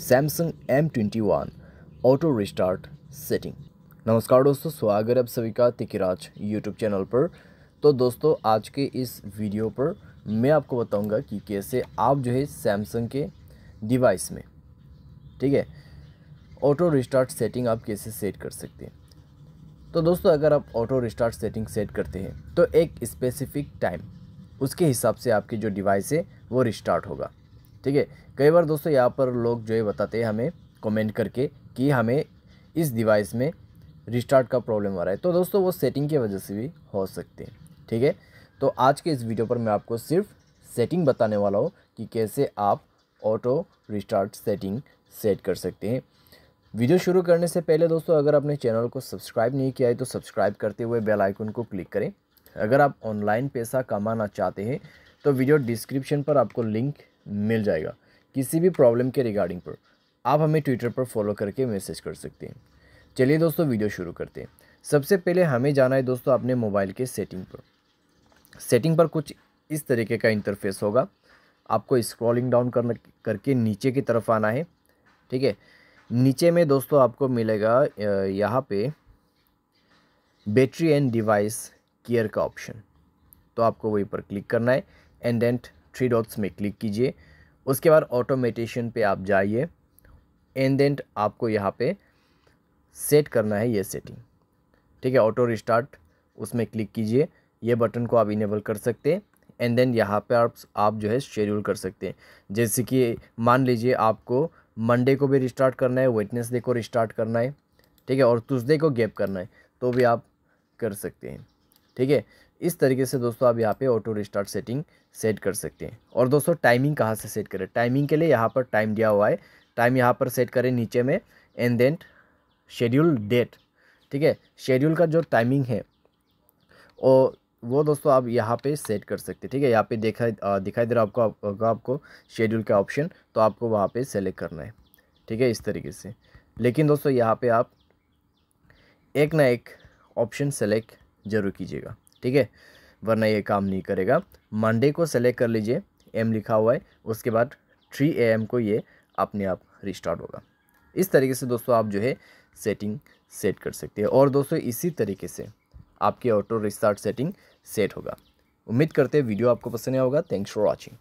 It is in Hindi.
Samsung M twenty one auto restart setting नमस्कार दोस्तों, स्वागत है आप सभी का तिकिराज यूट्यूब चैनल पर। तो दोस्तों, आज के इस वीडियो पर मैं आपको बताऊँगा कि कैसे आप जो है सैमसंग के डिवाइस में, ठीक है ऑटो रिस्टार्ट सेटिंग आप कैसे सेट कर सकते हैं। तो दोस्तों, अगर आप ऑटो रिस्टार्ट सेटिंग सेट करते हैं तो एक स्पेसिफिक टाइम उसके हिसाब से आपके जो डिवाइस है, वो रिस्टार्ट होगा। ठीक है? कई बार दोस्तों यहाँ पर लोग जो है बताते हैं हमें कमेंट करके कि हमें इस डिवाइस में रिस्टार्ट का प्रॉब्लम आ रहा है। तो दोस्तों वो सेटिंग की वजह से भी हो सकते हैं, ठीक है? तो आज के इस वीडियो पर मैं आपको सिर्फ़ सेटिंग बताने वाला हूँ कि कैसे आप ऑटो रिस्टार्ट सेटिंग सेट कर सकते हैं। वीडियो शुरू करने से पहले दोस्तों अगर आपने चैनल को सब्सक्राइब नहीं किया है तो सब्सक्राइब करते हुए बेल आइकन को क्लिक करें। अगर आप ऑनलाइन पैसा कमाना चाहते हैं तो वीडियो डिस्क्रिप्शन पर आपको लिंक मिल जाएगा, किसी भी प्रॉब्लम के रिगार्डिंग पर। आप हमें ट्विटर पर फॉलो करके मैसेज कर सकते हैं। चलिए दोस्तों वीडियो शुरू करते हैं। सबसे पहले हमें जाना है दोस्तों अपने मोबाइल के सेटिंग पर। सेटिंग पर कुछ इस तरीके का इंटरफेस होगा। आपको स्क्रॉलिंग डाउन करना करके नीचे की तरफ़ आना है। ठीक है? नीचे में दोस्तों आपको मिलेगा यहाँ पे बैटरी एंड डिवाइस केयर का ऑप्शन तो आपको वहीं पर क्लिक करना है। एंड देन थ्री डॉट्स में क्लिक कीजिए। उसके बाद ऑटोमेटेशन पे आप जाइए। एंड देन आपको यहाँ पे सेट करना है ये सेटिंग। ठीक है, ऑटो रिस्टार्ट, उसमें क्लिक कीजिए। ये बटन को आप इनेबल कर सकते हैं। एंड देन यहाँ पे आप आप जो है शेड्यूल कर सकते हैं। जैसे कि मान लीजिए आपको मंडे को भी रिस्टार्ट करना है वेटनेसडे को रिस्टार्ट करना है। ठीक है, और ट्यूसडे को गैप करना है तो भी आप कर सकते हैं। ठीक है? इस तरीके से दोस्तों आप यहाँ पे ऑटो रिस्टार्ट सेटिंग सेट कर सकते हैं। और दोस्तों टाइमिंग कहाँ से सेट करें? टाइमिंग के लिए यहाँ पर टाइम दिया हुआ है। टाइम यहाँ पर सेट करें नीचे में एंड देन शेड्यूल डेट ठीक है? शेड्यूल का जो टाइमिंग है और वो दोस्तों आप यहाँ पे सेट कर सकते हैं ठीक है? यहाँ पे देखा दिखाई दे रहा आपको आप, आपको शेड्यूल का ऑप्शन तो आपको वहाँ पे सेलेक्ट करना है ठीक है? इस तरीके से। लेकिन दोस्तों यहाँ पे आप एक ना एक ऑप्शन सेलेक्ट ज़रूर कीजिएगा, ठीक है? वरना ये काम नहीं करेगा। मंडे को सेलेक्ट कर लीजिए एम लिखा हुआ है, उसके बाद थ्री ए एम को ये अपने आप रिस्टार्ट होगा। इस तरीके से दोस्तों आप जो है सेटिंग सेट कर सकते हैं। और दोस्तों इसी तरीके से आपके ऑटो रिस्टार्ट सेटिंग सेट होगा। उम्मीद करते हैं वीडियो आपको पसंद आया होगा। Thanks for watching